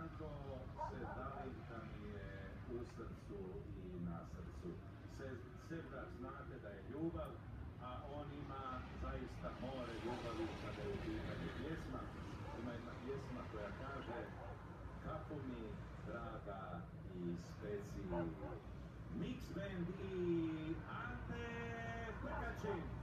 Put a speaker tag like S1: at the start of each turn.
S1: Tango se bavi da mi je u srcu i na srcu. Se, da znate da je ljubav, a on ima zaista more ljubavi kada je u pitanju pjesma. Ima jedna pjesma koja kaže kako mi draga i speci Mix Band i Ante Prkačin.